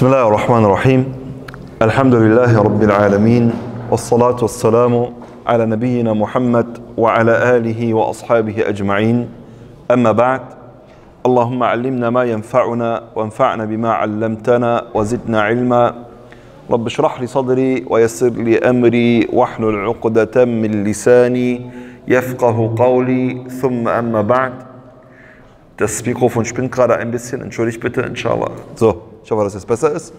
بسم الله الرحمن الرحيم الحمد لله رب العالمين والصلاة والسلام على نبينا محمد وعلى آله وأصحابه أجمعين أما بعد اللهم علمنا ما ينفعنا وانفعنا بما علمتنا وزدنا علما رب اشرح لي صدري ويسر لي أمري واحلل عقدة من لساني يفقه قولي ثم أما بعد Das Mikrofon spinnt gerade ein bisschen, entschuldigt bitte, inshallah. So, ich hoffe, dass es besser ist.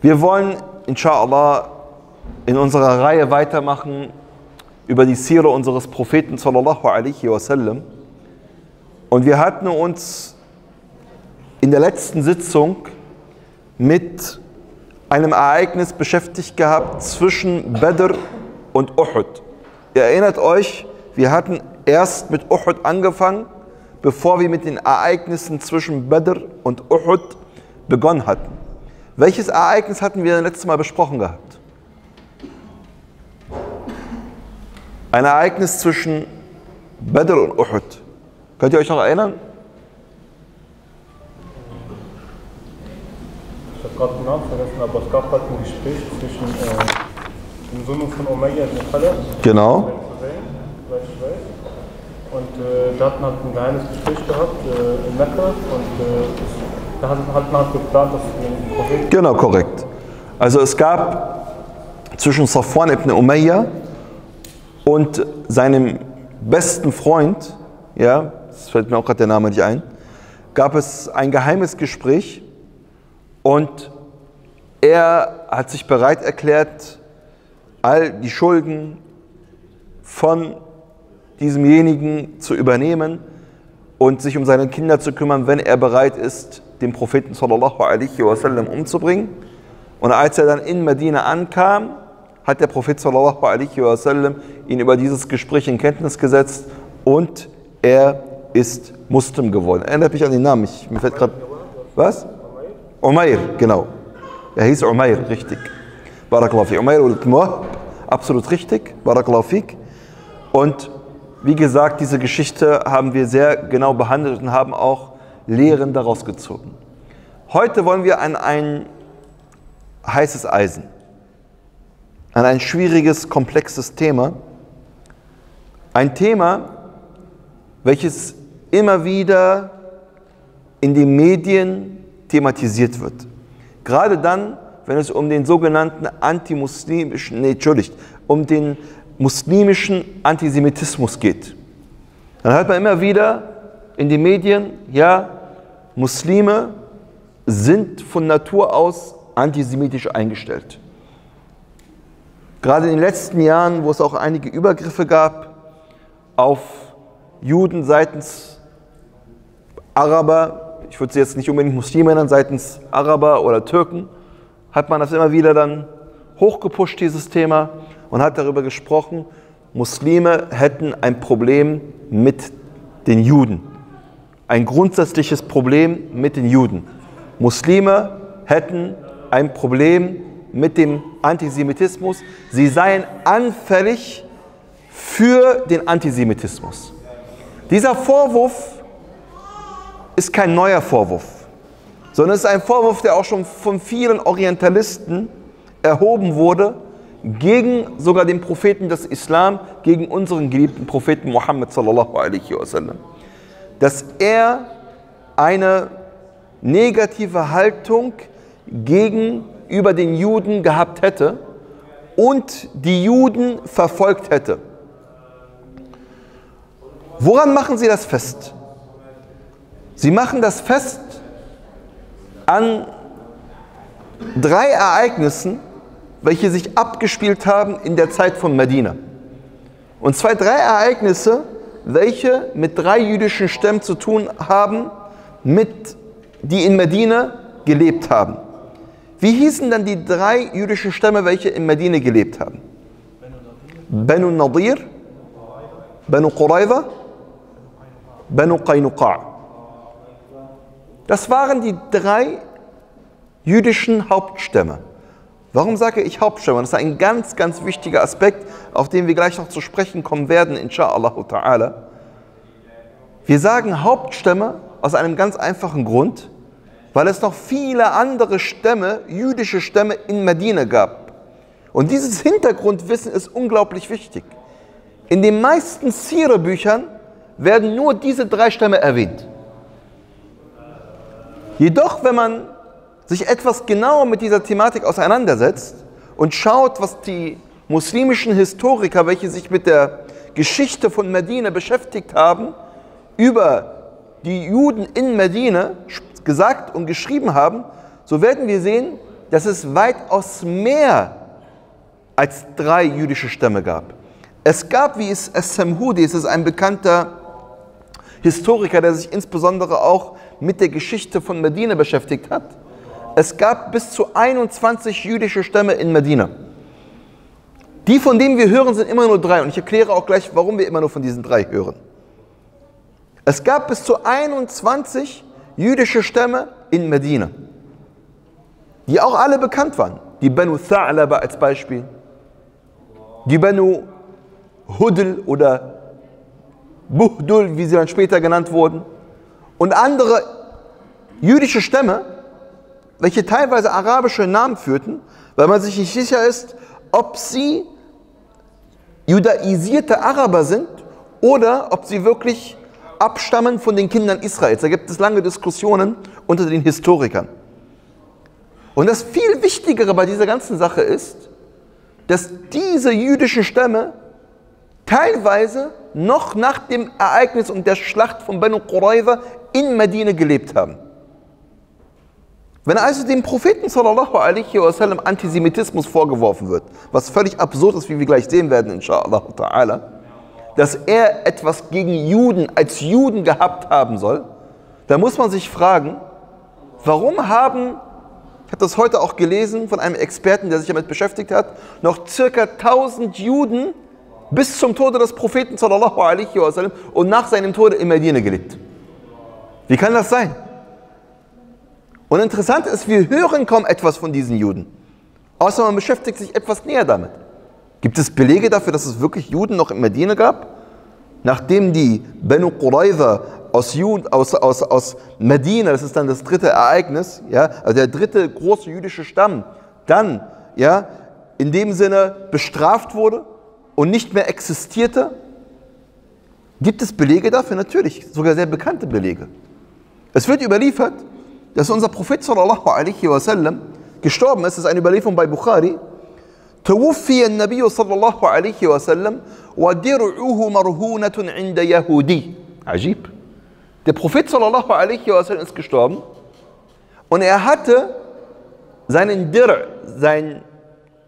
Wir wollen, inshallah, in unserer Reihe weitermachen über die Sire unseres Propheten, sallallahu alaihi wasallam. Und wir hatten uns in der letzten Sitzung mit einem Ereignis beschäftigt gehabt zwischen Badr und Uhud. Ihr erinnert euch, wir hatten erst mit Uhud angefangen bevor wir mit den Ereignissen zwischen Badr und Uhud begonnen hatten. Welches Ereignis hatten wir letztes Mal besprochen gehabt? Ein Ereignis zwischen Badr und Uhud. Könnt ihr euch noch erinnern? Ich habe gerade den Namen vergessen, aber es gab halt ein Gespräch zwischen äh, dem Sohn von Umayyad ibn Khalaf Genau. Und äh, da hatten halt ein geheimes Gespräch gehabt äh, in Mekka und äh, da hatten hatten halt geplant, dass den Propheten Genau, korrekt. Also es gab zwischen Safwan ibn Umayyah und seinem besten Freund, ja, das fällt mir auch gerade der Name nicht ein, gab es ein geheimes Gespräch und er hat sich bereit erklärt, all die Schulden von diesemjenigen zu übernehmen und sich um seine Kinder zu kümmern, wenn er bereit ist, den Propheten sallallahu alaihi wasallam umzubringen. Und als er dann in Medina ankam, hat der Prophet sallallahu alaihi wasallam ihn über dieses Gespräch in Kenntnis gesetzt und er ist Muslim geworden. Erinnert mich an den Namen, ich, mir fällt gerade. Was? Umair, genau. Er hieß Umair, richtig. Barakallahu fi. Umair ul Muwahhab, absolut richtig. Barakallahu. Und wie gesagt, diese Geschichte haben wir sehr genau behandelt und haben auch Lehren daraus gezogen. Heute wollen wir an ein heißes Eisen, an ein schwieriges, komplexes Thema. Ein Thema, welches immer wieder in den Medien thematisiert wird. Gerade dann, wenn es um den sogenannten antimuslimischen, nee, entschuldigt, um den muslimischen Antisemitismus geht. Dann hört man immer wieder in den Medien, ja, Muslime sind von Natur aus antisemitisch eingestellt. Gerade in den letzten Jahren, wo es auch einige Übergriffe gab auf Juden seitens Araber, ich würde sie jetzt nicht unbedingt Muslime nennen, seitens Araber oder Türken, hat man das immer wieder dann hochgepusht, dieses Thema, und hat darüber gesprochen, Muslime hätten ein Problem mit den Juden. Ein grundsätzliches Problem mit den Juden. Muslime hätten ein Problem mit dem Antisemitismus. Sie seien anfällig für den Antisemitismus. Dieser Vorwurf ist kein neuer Vorwurf, sondern es ist ein Vorwurf, der auch schon von vielen Orientalisten erhoben wurde, gegen sogar den Propheten des Islam, gegen unseren geliebten Propheten Muhammad sallallahu alaihi wasallam. Dass er eine negative Haltung gegenüber den Juden gehabt hätte und die Juden verfolgt hätte. Woran machen sie das fest? Sie machen das fest an drei Ereignissen, welche sich abgespielt haben in der Zeit von Medina. Und zwar drei Ereignisse, welche mit drei jüdischen Stämmen zu tun haben, mit, die in Medina gelebt haben. Wie hießen dann die drei jüdischen Stämme, welche in Medina gelebt haben? Banu Nadir, Banu Qurayza, Banu Qaynuqa'. Das waren die drei jüdischen Hauptstämme. Warum sage ich Hauptstämme? Das ist ein ganz, ganz wichtiger Aspekt, auf den wir gleich noch zu sprechen kommen werden, inshallah ta'ala. Wir sagen Hauptstämme aus einem ganz einfachen Grund. weil es noch viele andere Stämme, jüdische Stämme in Medina gab. Und dieses Hintergrundwissen ist unglaublich wichtig. In den meisten Sire-Büchern werden nur diese drei Stämme erwähnt. Jedoch, wenn man sich etwas genauer mit dieser Thematik auseinandersetzt und schaut, was die muslimischen Historiker, welche sich mit der Geschichte von Medina beschäftigt haben, über die Juden in Medina gesagt und geschrieben haben, so werden wir sehen, dass es weitaus mehr als drei jüdische Stämme gab. Es gab, wie es As-Samhudi, es ist ein bekannter Historiker, der sich insbesondere auch mit der Geschichte von Medina beschäftigt hat. Es gab bis zu 21 jüdische Stämme in Medina. Die, von denen wir hören, sind immer nur drei. Und ich erkläre auch gleich, warum wir immer nur von diesen drei hören. Es gab bis zu 21 jüdische Stämme in Medina, die auch alle bekannt waren. Die Banu Tha'laba als Beispiel, die Banu Hudl oder Buhdul, wie sie dann später genannt wurden, und andere jüdische Stämme, welche teilweise arabische Namen führten, weil man sich nicht sicher ist, ob sie judaisierte Araber sind oder ob sie wirklich abstammen von den Kindern Israels. Da gibt es lange Diskussionen unter den Historikern. Und das viel Wichtigere bei dieser ganzen Sache ist, dass diese jüdischen Stämme teilweise noch nach dem Ereignis und der Schlacht von Banu Qurayza in Medina gelebt haben. Wenn also dem Propheten sallallahu alaihi wasallam Antisemitismus vorgeworfen wird, was völlig absurd ist, wie wir gleich sehen werden, inshallah ta'ala, dass er etwas gegen Juden als Juden gehabt haben soll, da muss man sich fragen, warum haben, ich habe das heute auch gelesen von einem Experten, der sich damit beschäftigt hat, noch circa 1000 Juden bis zum Tode des Propheten sallallahu alaihi wasallam und nach seinem Tode in Medina gelebt. Wie kann das sein? Und interessant ist, wir hören kaum etwas von diesen Juden, außer man beschäftigt sich etwas näher damit. Gibt es Belege dafür, dass es wirklich Juden noch in Medina gab? Nachdem die Benu Qurayza aus, aus, aus, aus Medina, das ist dann das dritte Ereignis, ja, also der dritte große jüdische Stamm, dann ja, in dem Sinne bestraft wurde und nicht mehr existierte, gibt es Belege dafür? Natürlich, sogar sehr bekannte Belege. Es wird überliefert, dass unser Prophet sallallahu alaihi wasallam gestorben ist, das ist eine Überlieferung bei Bukhari, توفي النبي صلى الله عليه وسلم ودرعه مرهونة عند يهودي عجيب Der Prophet sallallahu alaihi wasallam ist gestorben und er hatte seinen Dir, sein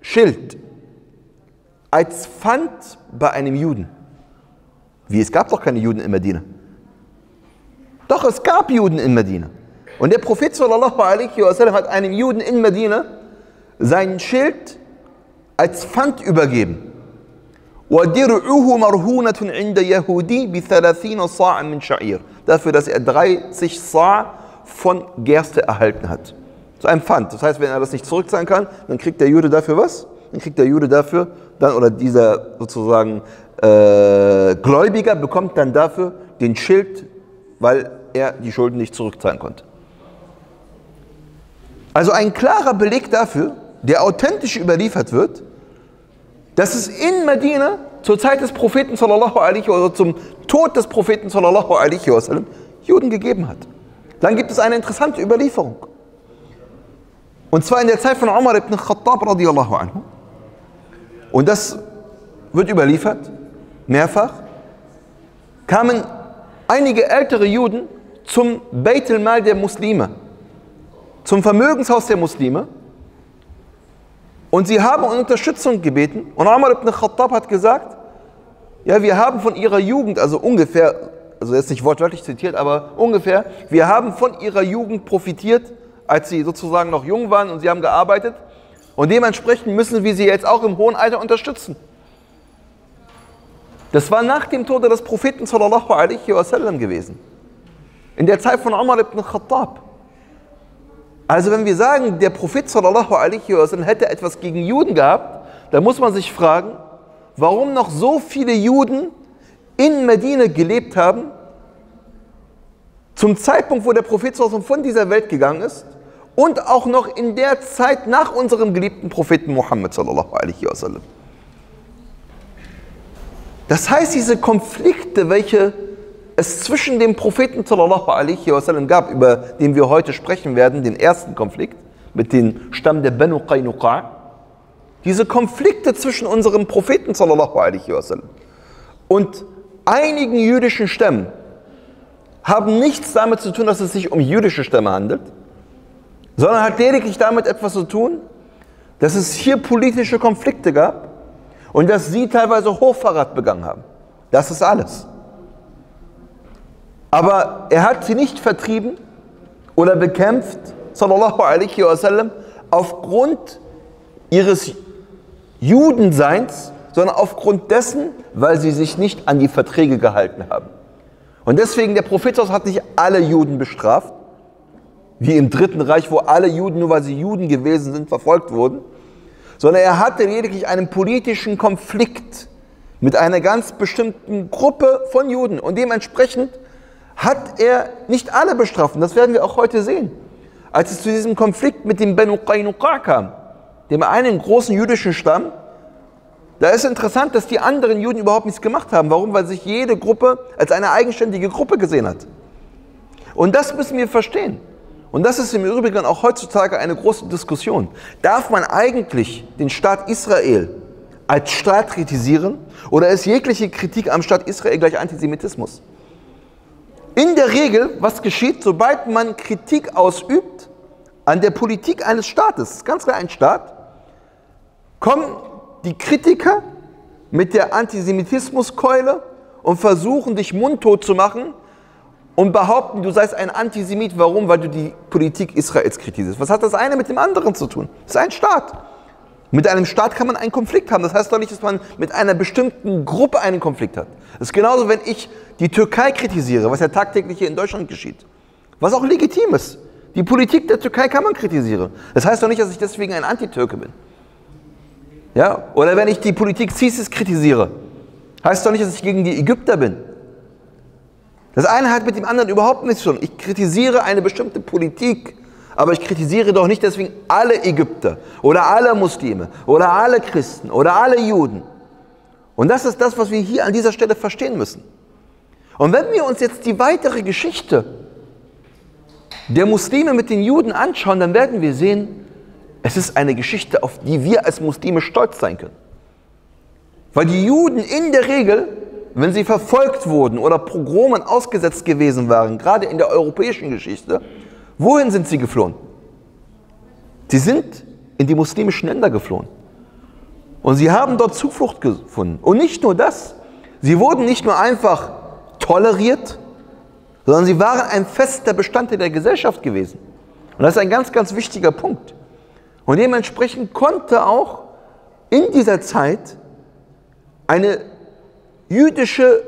Schild, als Pfand bei einem Juden. Wie, es gab doch keine Juden in Medina. Doch, es gab Juden in Medina. Und der Prophet sallallahu alaihi wasallam hat einem Juden in Medina sein Schild als Pfand übergeben. وَدِرْعُهُ مَرْهُونَةٌ عِنْدَ يَهُودِي بِثَلَاثِينَ صَاعًا مِنْ شَعِيرٍ Dafür, dass er 30 Sa' von Gerste erhalten hat. So ein Pfand. Das heißt, wenn er das nicht zurückzahlen kann, dann kriegt der Jude dafür was? Dann kriegt der Jude dafür, dann, oder dieser sozusagen äh, Gläubiger bekommt dann dafür den Schild, weil er die Schulden nicht zurückzahlen konnte. Also ein klarer Beleg dafür, der authentisch überliefert wird, dass es in Medina zur Zeit des Propheten sallallahu alaihi oder zum Tod des Propheten sallallahu alaihi wasallam Juden gegeben hat. Dann gibt es eine interessante Überlieferung. Und zwar in der Zeit von Umar ibn Khattab radiallahu anhu. Und das wird überliefert, mehrfach, kamen einige ältere Juden zum Beit mal der Muslime zum Vermögenshaus der Muslime und sie haben um Unterstützung gebeten und Umar ibn Khattab hat gesagt, ja, wir haben von ihrer Jugend, also ungefähr, also jetzt nicht wortwörtlich zitiert, aber ungefähr, wir haben von ihrer Jugend profitiert, als sie sozusagen noch jung waren und sie haben gearbeitet und dementsprechend müssen wir sie jetzt auch im hohen Alter unterstützen. Das war nach dem Tode des Propheten sallallahu alaihi wasallam gewesen. In der Zeit von Umar ibn Khattab. Also wenn wir sagen, der Prophet sallallahu alaihi wasallam hätte etwas gegen Juden gehabt, dann muss man sich fragen, warum noch so viele Juden in Medina gelebt haben, zum Zeitpunkt, wo der Prophet von dieser Welt gegangen ist und auch noch in der Zeit nach unserem geliebten Propheten Muhammad sallallahu alaihi wasallam. Das heißt, diese Konflikte, welche es zwischen dem Propheten sallallahu alaihi wasallam gab, über den wir heute sprechen werden, den ersten Konflikt mit dem Stamm der Banu Qaynuqa, diese Konflikte zwischen unserem Propheten sallallahu alaihi wasallam und einigen jüdischen Stämmen haben nichts damit zu tun, dass es sich um jüdische Stämme handelt, sondern hat lediglich damit etwas zu tun, dass es hier politische Konflikte gab und dass sie teilweise Hochverrat begangen haben. Das ist alles. Aber er hat sie nicht vertrieben oder bekämpft, sallallahu alaihi wasallam, aufgrund ihres Judenseins, sondern aufgrund dessen, weil sie sich nicht an die Verträge gehalten haben. Und deswegen, der Prophet hat nicht alle Juden bestraft, wie im Dritten Reich, wo alle Juden, nur weil sie Juden gewesen sind, verfolgt wurden, sondern er hatte lediglich einen politischen Konflikt mit einer ganz bestimmten Gruppe von Juden. Und dementsprechend hat er nicht alle bestraft. Das werden wir auch heute sehen. Als es zu diesem Konflikt mit dem Benu Qaynuqa kam, dem einen großen jüdischen Stamm, da ist interessant, dass die anderen Juden überhaupt nichts gemacht haben. Warum? Weil sich jede Gruppe als eine eigenständige Gruppe gesehen hat. Und das müssen wir verstehen. Und das ist im Übrigen auch heutzutage eine große Diskussion. Darf man eigentlich den Staat Israel als Staat kritisieren oder ist jegliche Kritik am Staat Israel gleich Antisemitismus? In der Regel, was geschieht, sobald man Kritik ausübt an der Politik eines Staates, ganz klar ein Staat, kommen die Kritiker mit der Antisemitismuskeule und versuchen dich mundtot zu machen und behaupten, du seist ein Antisemit. Warum? Weil du die Politik Israels kritisierst. Was hat das eine mit dem anderen zu tun? Das ist ein Staat. Mit einem Staat kann man einen Konflikt haben. Das heißt doch nicht, dass man mit einer bestimmten Gruppe einen Konflikt hat. Das ist genauso, wenn ich die Türkei kritisiere, was ja tagtäglich hier in Deutschland geschieht. Was auch legitim ist. Die Politik der Türkei kann man kritisieren. Das heißt doch nicht, dass ich deswegen ein Antitürke bin. Ja? Oder wenn ich die Politik Sisis kritisiere, heißt doch nicht, dass ich gegen die Ägypter bin. Das eine hat mit dem anderen überhaupt nichts zu tun. Ich kritisiere eine bestimmte Politik, aber ich kritisiere doch nicht deswegen alle Ägypter oder alle Muslime oder alle Christen oder alle Juden. Und das ist das, was wir hier an dieser Stelle verstehen müssen. Und wenn wir uns jetzt die weitere Geschichte der Muslime mit den Juden anschauen, dann werden wir sehen, es ist eine Geschichte, auf die wir als Muslime stolz sein können. Weil die Juden in der Regel, wenn sie verfolgt wurden oder Pogromen ausgesetzt gewesen waren, gerade in der europäischen Geschichte, wohin sind sie geflohen? Sie sind in die muslimischen Länder geflohen. Und sie haben dort Zuflucht gefunden. Und nicht nur das, sie wurden nicht nur einfach toleriert, sondern sie waren ein fester Bestandteil der Gesellschaft gewesen. Und das ist ein ganz, ganz wichtiger Punkt. Und dementsprechend konnte auch in dieser Zeit eine jüdische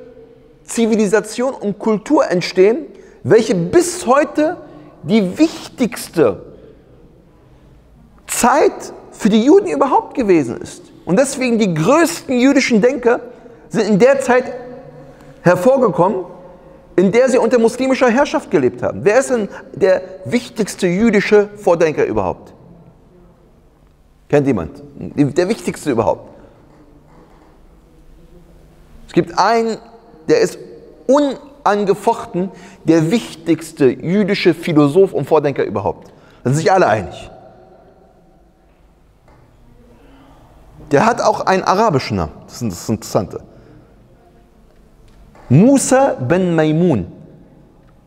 Zivilisation und Kultur entstehen, welche bis heute die wichtigste Zeit für die Juden überhaupt gewesen ist. Und deswegen die größten jüdischen Denker sind in der Zeit hervorgekommen, in der sie unter muslimischer Herrschaft gelebt haben. Wer ist denn der wichtigste jüdische Vordenker überhaupt? Kennt jemand? Der wichtigste überhaupt. Es gibt einen, der ist unangefochten der wichtigste jüdische Philosoph und Vordenker überhaupt. Da sind sich alle einig. Der hat auch einen arabischen Namen. Das ist das Interessante. Musa ben Maimun.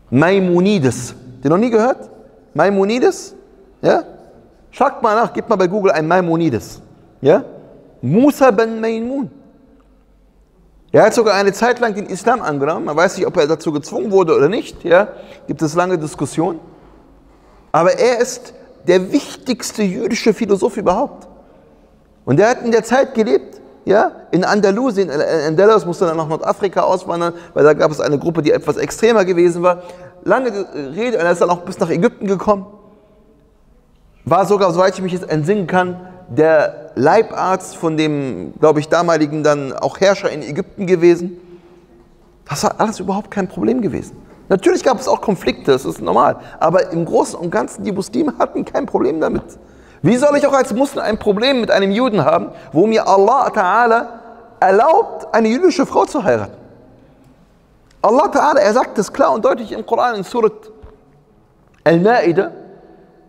Maimonides. Den noch nie gehört? Maimonides? Ja? Schlagt mal nach, gebt mal bei Google ein Maimonides. Ja? Musa ben Maimun. Er hat sogar eine Zeit lang den Islam angenommen. Man weiß nicht, ob er dazu gezwungen wurde oder nicht. Ja? Gibt es lange Diskussionen. Aber er ist der wichtigste jüdische Philosoph überhaupt. Und er hat in der Zeit gelebt, ja, in Andalusien. Andalus musste dann nach Nordafrika auswandern, weil da gab es eine Gruppe, die etwas extremer gewesen war. Lange Rede, er ist dann auch bis nach Ägypten gekommen war sogar, soweit ich mich jetzt entsinnen kann, der Leibarzt von dem, glaube ich, damaligen dann auch Herrscher in Ägypten gewesen. Das war alles überhaupt kein Problem gewesen. Natürlich gab es auch Konflikte, das ist normal. Aber im Großen und Ganzen, die Muslime hatten kein Problem damit. Wie soll ich auch als Muslim ein Problem mit einem Juden haben, wo mir Allah Ta'ala erlaubt, eine jüdische Frau zu heiraten? Allah Ta'ala, er sagt das klar und deutlich im Koran in Surat Al-Ma'idah,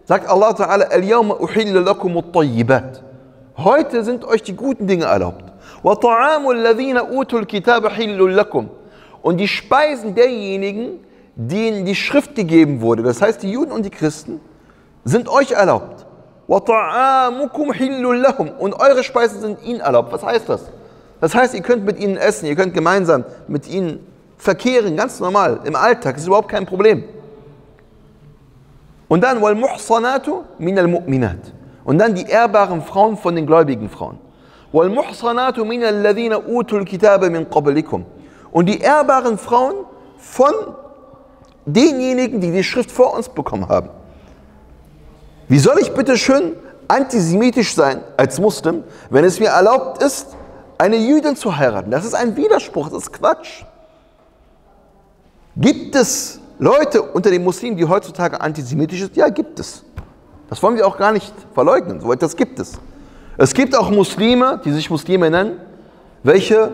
sagt Allah Ta'ala, Al-Yawma uhillu lakum at-tayyibat. Heute sind euch die guten Dinge erlaubt. Wa ta'amu alladhina utul kitaba hillul lakum. Und die Speisen derjenigen, denen die Schrift gegeben wurde, das heißt die Juden und die Christen, sind euch erlaubt. وَطَعَامُكُمْ حِلٌّ لَهُمْ Und eure Speisen sind ihnen erlaubt. Was heißt das? Das heißt, ihr könnt mit ihnen essen, ihr könnt gemeinsam mit ihnen verkehren, ganz normal, im Alltag, das ist überhaupt kein Problem. Und dann, وَالْمُحْصَنَاتُ مِنَ الْمُؤْمِنَاتِ Und dann die ehrbaren Frauen von den gläubigen Frauen. Und die ehrbaren Frauen von denjenigen, die die Schrift vor uns bekommen haben. Wie soll ich bitte schön antisemitisch sein als Muslim, wenn es mir erlaubt ist, eine Jüdin zu heiraten? Das ist ein Widerspruch, das ist Quatsch. Gibt es Leute unter den Muslimen, die heutzutage antisemitisch sind? Ja, gibt es. Das wollen wir auch gar nicht verleugnen, so etwas gibt es. Es gibt auch Muslime, die sich Muslime nennen, welche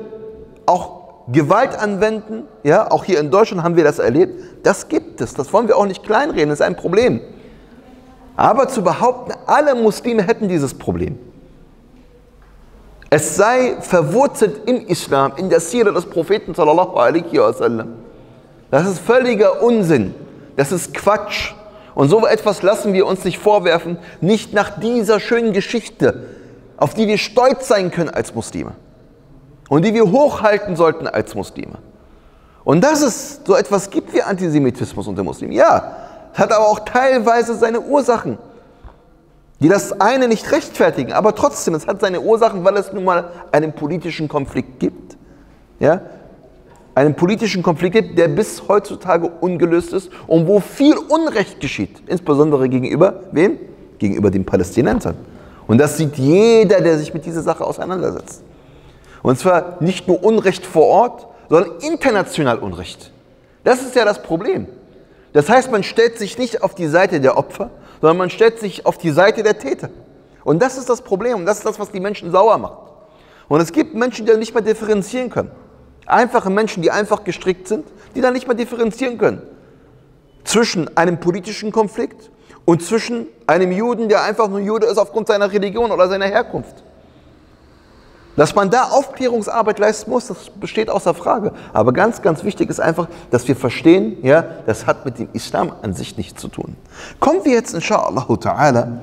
auch Gewalt anwenden. Ja, auch hier in Deutschland haben wir das erlebt. Das gibt es. Das wollen wir auch nicht kleinreden. Das ist ein Problem. Aber zu behaupten, alle Muslime hätten dieses Problem. Es sei verwurzelt im Islam, in der Sira des Propheten sallallahu alaihi wasallam. Das ist völliger Unsinn. Das ist Quatsch. Und so etwas lassen wir uns nicht vorwerfen, nicht nach dieser schönen Geschichte, auf die wir stolz sein können als Muslime und die wir hochhalten sollten als Muslime. Und dass es so etwas gibt wie Antisemitismus unter Muslimen, ja, hat aber auch teilweise seine Ursachen, die das eine nicht rechtfertigen, aber trotzdem, es hat seine Ursachen, weil es nun mal einen politischen Konflikt gibt. Ja? Einen politischen Konflikt gibt, der bis heutzutage ungelöst ist und wo viel Unrecht geschieht, insbesondere gegenüber wem? Gegenüber den Palästinensern. Und das sieht jeder, der sich mit dieser Sache auseinandersetzt. Und zwar nicht nur Unrecht vor Ort, sondern international Unrecht. Das ist ja das Problem. Das heißt, man stellt sich nicht auf die Seite der Opfer, sondern man stellt sich auf die Seite der Täter. Und das ist das Problem und das ist das, was die Menschen sauer macht. Und es gibt Menschen, die nicht mehr differenzieren können. Einfache Menschen, die einfach gestrickt sind, die dann nicht mehr differenzieren können. Zwischen einem politischen Konflikt und zwischen einem Juden, der einfach nur Jude ist aufgrund seiner Religion oder seiner Herkunft. Dass man da Aufklärungsarbeit leisten muss, das besteht außer Frage. Aber ganz, ganz wichtig ist einfach, dass wir verstehen, ja, das hat mit dem Islam an sich nichts zu tun. Kommen wir jetzt, inshallah ta'ala,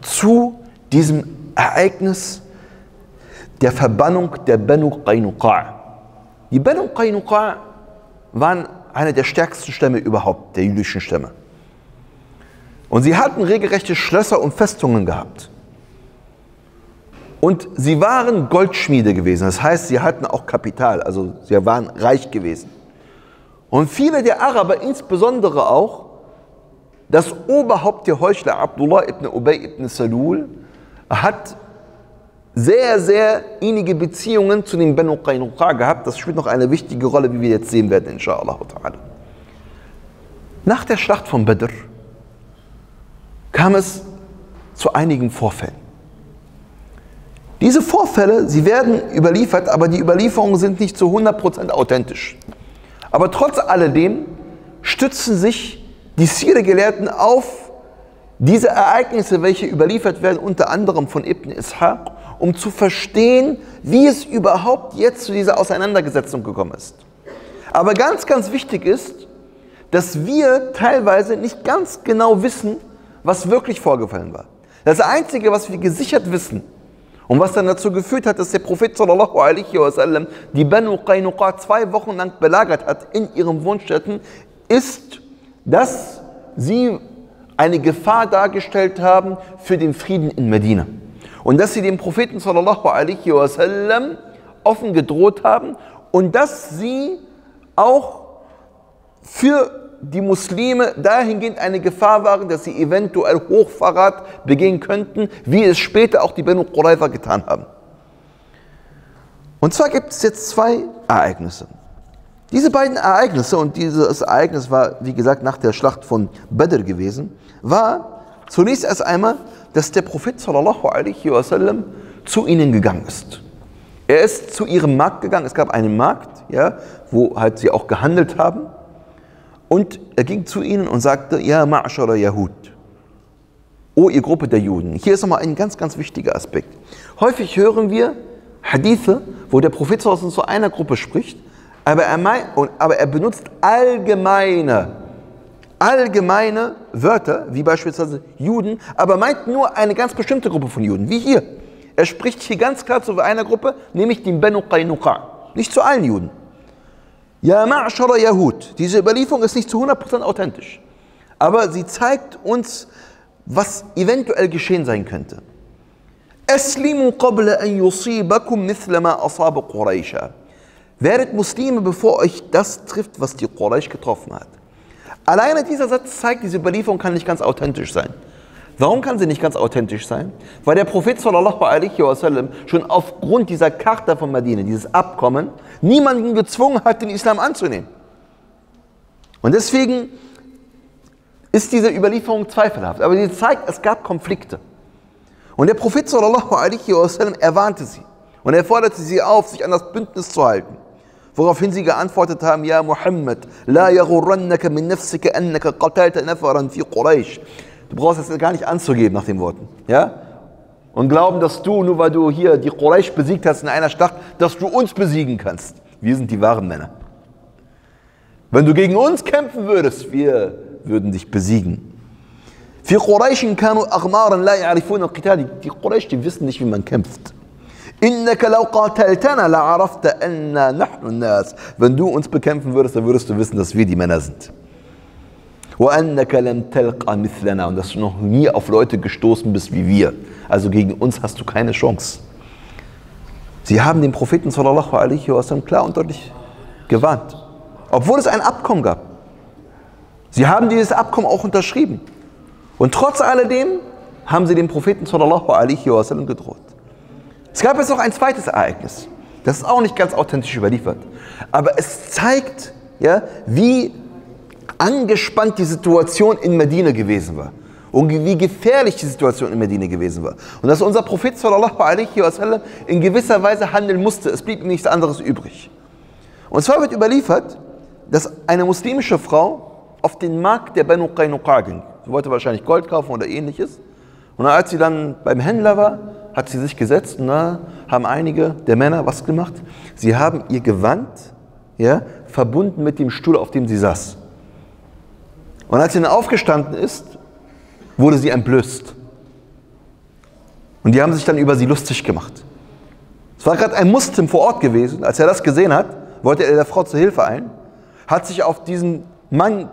zu diesem Ereignis der Verbannung der Banu Qaynuqa'. Die Banu Qaynuqa' waren eine der stärksten Stämme überhaupt, der jüdischen Stämme. Und sie hatten regelrechte Schlösser und Festungen gehabt. Und sie waren Goldschmiede gewesen, das heißt, sie hatten auch Kapital, also sie waren reich gewesen. Und viele der Araber, insbesondere auch das Oberhaupt der Heuchler Abdullah ibn Ubay ibn Salul, hat sehr, sehr innige Beziehungen zu den Banu Qaynuqa gehabt. Das spielt noch eine wichtige Rolle, wie wir jetzt sehen werden, inshallah. Nach der Schlacht von Badr kam es zu einigen Vorfällen. Diese Vorfälle, sie werden überliefert, aber die Überlieferungen sind nicht zu 100% authentisch. Aber trotz alledem stützen sich die Sire-Gelehrten auf diese Ereignisse, welche überliefert werden, unter anderem von Ibn Ishaq, um zu verstehen, wie es überhaupt jetzt zu dieser Auseinandersetzung gekommen ist. Aber ganz, ganz wichtig ist, dass wir teilweise nicht ganz genau wissen, was wirklich vorgefallen war. Das Einzige, was wir gesichert wissen, und was dann dazu geführt hat, dass der Prophet sallallahu alaihi wasallam die Banu Qaynuqa zwei Wochen lang belagert hat in ihren Wohnstätten, ist, dass sie eine Gefahr dargestellt haben für den Frieden in Medina. Und dass sie dem Propheten sallallahu alaihi wasallam offen gedroht haben und dass sie auch für die Muslime dahingehend eine Gefahr waren, dass sie eventuell Hochverrat begehen könnten, wie es später auch die Benu Qurayza getan haben. Und zwar gibt es jetzt zwei Ereignisse. Diese beiden Ereignisse, und dieses Ereignis war, wie gesagt, nach der Schlacht von Badr gewesen, war zunächst erst einmal, dass der Prophet wasallam zu ihnen gegangen ist. Er ist zu ihrem Markt gegangen. Es gab einen Markt, ja, wo halt sie auch gehandelt haben. Und er ging zu ihnen und sagte, Ja, Ma'ashara Yahud. O ihr Gruppe der Juden. Hier ist nochmal ein ganz, ganz wichtiger Aspekt. Häufig hören wir Hadithe, wo der Prophet zu einer Gruppe spricht, aber er, mein, aber er benutzt allgemeine, allgemeine Wörter, wie beispielsweise Juden, aber meint nur eine ganz bestimmte Gruppe von Juden, wie hier. Er spricht hier ganz klar zu einer Gruppe, nämlich den Benu Qaynuqa, nicht zu allen Juden. Ja, Ma'ashara Yahud. Diese Überlieferung ist nicht zu 100% authentisch. Aber sie zeigt uns, was eventuell geschehen sein könnte. Aslimu qabla an yusibakum mithla ma asaba Quraisha. Werdet Muslime, bevor euch das trifft, was die Quraysh getroffen hat. Alleine dieser Satz zeigt, diese Überlieferung kann nicht ganz authentisch sein. Warum kann sie nicht ganz authentisch sein? Weil der Prophet sallallahu alaihi wasallam schon aufgrund dieser Charta von Medina, dieses Abkommen, niemanden gezwungen hat, den Islam anzunehmen. Und deswegen ist diese Überlieferung zweifelhaft. Aber sie zeigt, es gab Konflikte. Und der Prophet sallallahu alaihi wasallam erwarnte sie. Und er forderte sie auf, sich an das Bündnis zu halten. Woraufhin sie geantwortet haben, Ja Muhammad, la yaghurrannaka min nafsika annaka qatalta nafaran fi Quraysh. Du brauchst das gar nicht anzugeben nach den Worten. Ja? Und glauben, dass du, nur weil du hier die Quraysh besiegt hast in einer Schlacht, dass du uns besiegen kannst. Wir sind die wahren Männer. Wenn du gegen uns kämpfen würdest, wir würden dich besiegen. في قريش كانوا أغمارا لا يعرفون القتال die Quraysh, die wissen nicht, wie man kämpft. إنك لو قاتلتنا لعرفت أن نحن الناس wenn du uns bekämpfen würdest, dann würdest du wissen, dass wir die Männer sind. وأنك لم تلقى مثلنا und dass du noch nie auf Leute gestoßen bist wie wir. Also gegen uns hast du keine Chance. Sie haben den Propheten sallallahu alaihi wasallam klar und deutlich gewarnt, obwohl es ein Abkommen gab. Sie haben dieses Abkommen auch unterschrieben. Und trotz alledem haben sie dem Propheten sallallahu alaihi wasallam gedroht. Es gab jetzt noch ein zweites Ereignis. Das ist auch nicht ganz authentisch überliefert. Aber es zeigt, ja, wie angespannt die Situation in Medina gewesen war. Und wie gefährlich die Situation in Medina gewesen war. Und dass unser Prophet wasallam in gewisser Weise handeln musste. Es blieb ihm nichts anderes übrig. Und zwar wird überliefert, dass eine muslimische Frau auf den Markt der Banu Qaynuqa ging. Sie wollte wahrscheinlich Gold kaufen oder ähnliches. Und als sie dann beim Händler war, hat sie sich gesetzt und da haben einige der Männer was gemacht. Sie haben ihr Gewand ja, verbunden mit dem Stuhl, auf dem sie saß. Und als sie dann aufgestanden ist, wurde sie entblößt. Und die haben sich dann über sie lustig gemacht. Es war gerade ein Muslim vor Ort gewesen. Als er das gesehen hat, wollte er der Frau zur Hilfe eilen, hat sich auf diesen Mann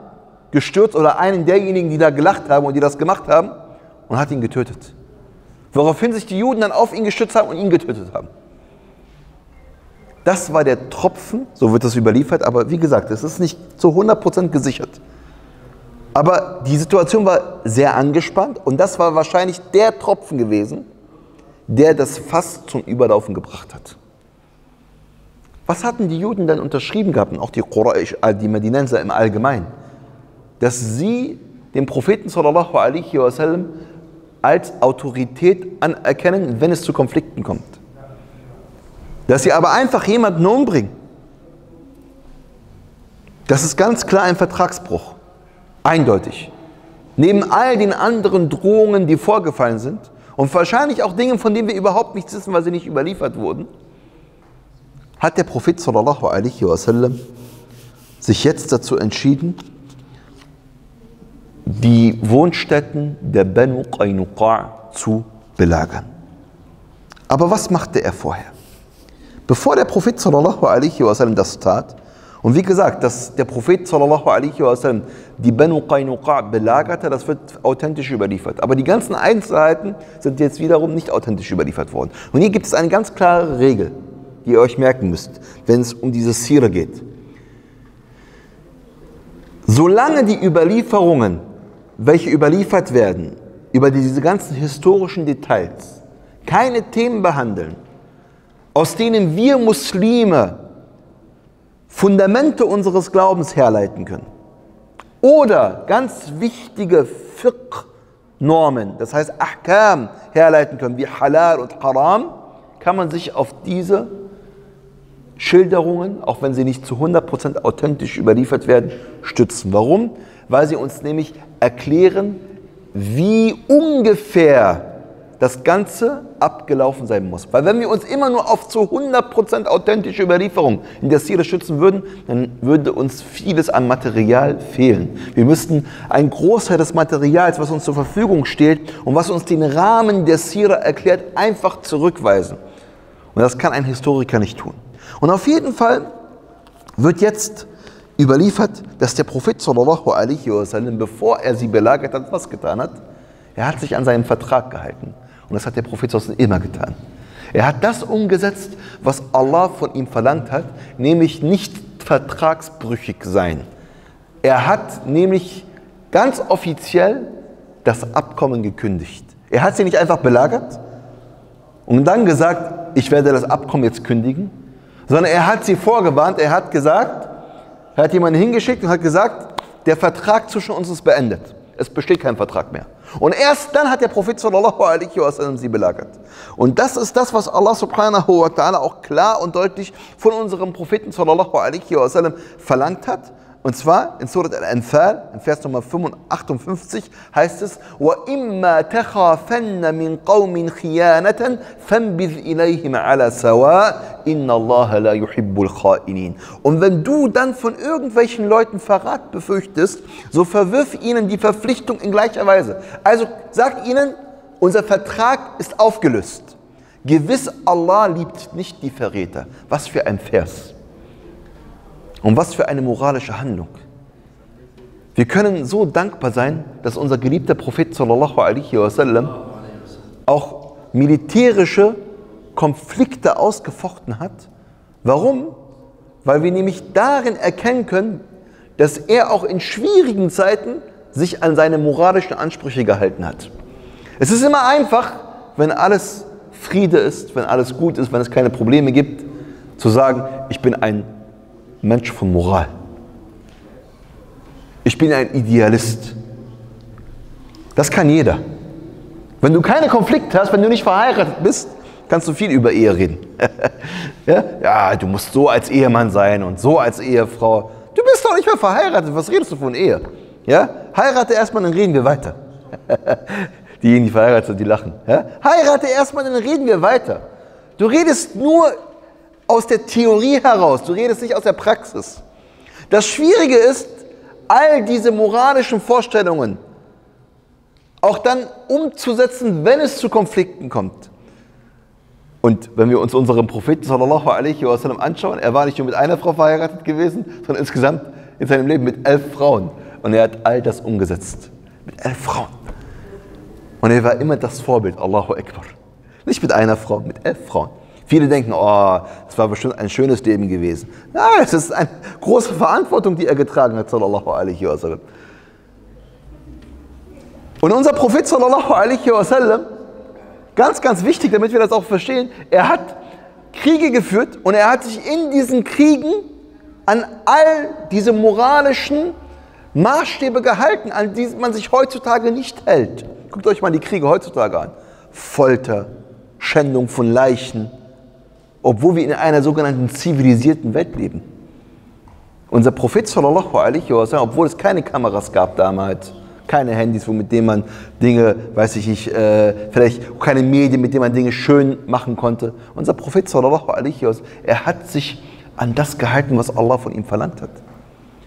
gestürzt oder einen derjenigen, die da gelacht haben und die das gemacht haben und hat ihn getötet. Woraufhin sich die Juden dann auf ihn gestützt haben und ihn getötet haben. Das war der Tropfen, so wird das überliefert, aber wie gesagt, es ist nicht zu 100% gesichert. Aber die Situation war sehr angespannt und das war wahrscheinlich der Tropfen gewesen, der das Fass zum Überlaufen gebracht hat. Was hatten die Juden dann unterschrieben gehabt und auch die, Quraysh, äh, die Medinenser im Allgemeinen? Dass sie den Propheten sallallahu alaihi wasallam als Autorität anerkennen, wenn es zu Konflikten kommt. Dass sie aber einfach jemanden umbringen, das ist ganz klar ein Vertragsbruch. Eindeutig. Neben all den anderen Drohungen, die vorgefallen sind und wahrscheinlich auch Dingen, von denen wir überhaupt nichts wissen, weil sie nicht überliefert wurden, hat der Prophet sallallahu alaihi wasallam sich jetzt dazu entschieden, die Wohnstätten der Banu Qaynuqa zu belagern. Aber was machte er vorher? Bevor der Prophet sallallahu alaihi wasallam das tat, und wie gesagt, dass der Prophet sallallahu alaihi wasallam die Banu Qaynuqa belagerte, das wird authentisch überliefert. Aber die ganzen Einzelheiten sind jetzt wiederum nicht authentisch überliefert worden. Und hier gibt es eine ganz klare Regel, die ihr euch merken müsst, wenn es um diese Sire geht. Solange die Überlieferungen, welche überliefert werden, über diese ganzen historischen Details, keine Themen behandeln, aus denen wir Muslime Fundamente unseres Glaubens herleiten können. Oder ganz wichtige Fiqh-Normen, das heißt Ahkam, herleiten können, wie Halal und Haram, kann man sich auf diese Schilderungen, auch wenn sie nicht zu 100% authentisch überliefert werden, stützen. Warum? Weil sie uns nämlich erklären, wie ungefähr das Ganze abgelaufen sein muss. Weil wenn wir uns immer nur auf zu 100% authentische Überlieferung in der Sire schützen würden, dann würde uns vieles an Material fehlen. Wir müssten einen Großteil des Materials, was uns zur Verfügung steht und was uns den Rahmen der Sire erklärt, einfach zurückweisen. Und das kann ein Historiker nicht tun. Und auf jeden Fall wird jetzt überliefert, dass der Prophet sallallahu alaihi wasallam, bevor er sie belagert hat, was getan hat? Er hat sich an seinen Vertrag gehalten. Und das hat der Prophet sallallahu immer getan. Er hat das umgesetzt, was Allah von ihm verlangt hat, nämlich nicht vertragsbrüchig sein. Er hat nämlich ganz offiziell das Abkommen gekündigt. Er hat sie nicht einfach belagert und dann gesagt, ich werde das Abkommen jetzt kündigen, sondern er hat sie vorgewarnt, er hat gesagt, hat jemanden hingeschickt und hat gesagt, der Vertrag zwischen uns ist beendet. Es besteht kein Vertrag mehr. Und erst dann hat der Prophet sallallahu alaihi wasallam sie belagert. Und das ist das, was Allah subhanahu wa ta'ala auch klar und deutlich von unserem Propheten sallallahu alaihi wasallam verlangt hat. Und zwar in Surat Al-Anfal, in Vers Nummer 58, heißt es: وَإِمَّا تَخَافَنَّ مِنْ قَوْمٍ خِيَانَةً فَانْبِذْ إِلَيْهِمْ عَلَى سَوَاءٍ إِنَّ اللَّهَ لَا يُحِبُّ الْخَائِنِينَ Und wenn du dann von irgendwelchen Leuten Verrat befürchtest, so verwirf ihnen die Verpflichtung in gleicher Weise. Also sag ihnen, unser Vertrag ist aufgelöst. Gewiss, Allah liebt nicht die Verräter. Was für ein Vers. Und was für eine moralische Handlung. Wir können so dankbar sein, dass unser geliebter Prophet sallallahu alaihi wasallam auch militärische Konflikte ausgefochten hat. Warum? Weil wir nämlich darin erkennen können, dass er auch in schwierigen Zeiten sich an seine moralischen Ansprüche gehalten hat. Es ist immer einfach, wenn alles Friede ist, wenn alles gut ist, wenn es keine Probleme gibt, zu sagen, ich bin ein Mensch von Moral. Ich bin ein Idealist. Das kann jeder. Wenn du keine Konflikte hast, wenn du nicht verheiratet bist, kannst du viel über Ehe reden. ja? ja, du musst so als Ehemann sein und so als Ehefrau. Du bist doch nicht mehr verheiratet. Was redest du von Ehe? Ja? Heirate erstmal, dann reden wir weiter. Diejenigen, die verheiratet sind, die lachen. Ja? Heirate erstmal, dann reden wir weiter. Du redest nur aus der Theorie heraus, du redest nicht aus der Praxis. Das Schwierige ist, all diese moralischen Vorstellungen auch dann umzusetzen, wenn es zu Konflikten kommt. Und wenn wir uns unseren Propheten sallallahu alaihi wasallam anschauen, er war nicht nur mit einer Frau verheiratet gewesen, sondern insgesamt in seinem Leben mit elf Frauen. Und er hat all das umgesetzt. Mit elf Frauen. Und er war immer das Vorbild, Allahu Akbar. Nicht mit einer Frau, mit elf Frauen. Viele denken, oh, das war bestimmt ein schönes Leben gewesen. Nein, es ist eine große Verantwortung, die er getragen hat, sallallahu alaihi wasallam. Und unser Prophet, sallallahu alaihi wasallam, ganz, ganz wichtig, damit wir das auch verstehen, er hat Kriege geführt und er hat sich in diesen Kriegen an all diese moralischen Maßstäbe gehalten, an die man sich heutzutage nicht hält. Guckt euch mal die Kriege heutzutage an. Folter, Schändung von Leichen, obwohl wir in einer sogenannten zivilisierten Welt leben. Unser Prophet sallallahu alaihi wasallam, obwohl es keine Kameras gab damals, keine Handys, mit denen man Dinge, weiß ich nicht, äh, vielleicht keine Medien, mit denen man Dinge schön machen konnte. Unser Prophet sallallahu alaihi wasallam, er hat sich an das gehalten, was Allah von ihm verlangt hat.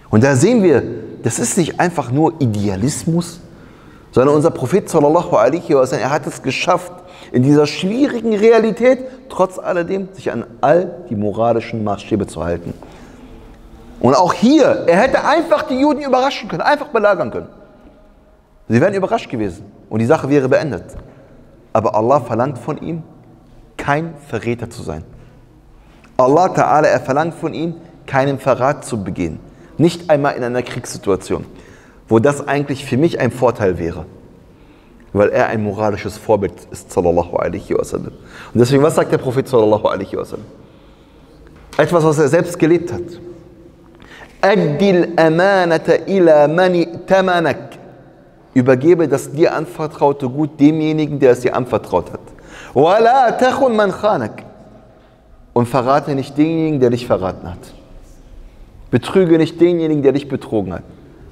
Und da sehen wir, das ist nicht einfach nur Idealismus, sondern unser Prophet sallallahu alaihi wasallam, er hat es geschafft, in dieser schwierigen Realität trotz alledem sich an all die moralischen Maßstäbe zu halten. Und auch hier, er hätte einfach die Juden überraschen können, einfach belagern können. Sie wären überrascht gewesen und die Sache wäre beendet. Aber Allah verlangt von ihm, kein Verräter zu sein. Allah Ta'ala, er verlangt von ihm, keinen Verrat zu begehen. Nicht einmal in einer Kriegssituation, wo das eigentlich für mich ein Vorteil wäre weil er ein moralisches Vorbild ist, sallallahu alaihi wasallam. Und deswegen, was sagt der Prophet sallallahu alaihi wasallam? Etwas, was er selbst gelebt hat. Addil amanata ila mani tamanak. Übergebe das dir anvertraute Gut demjenigen, der es dir anvertraut hat. Wala takhun man khanak. Und verrate nicht denjenigen, der dich verraten hat. Betrüge nicht denjenigen, der dich betrogen hat.